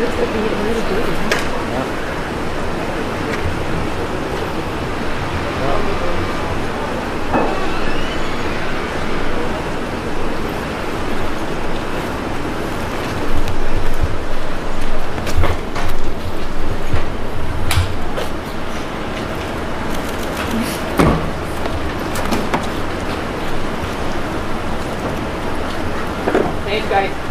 This would be a little dirty, huh? Thanks, guys.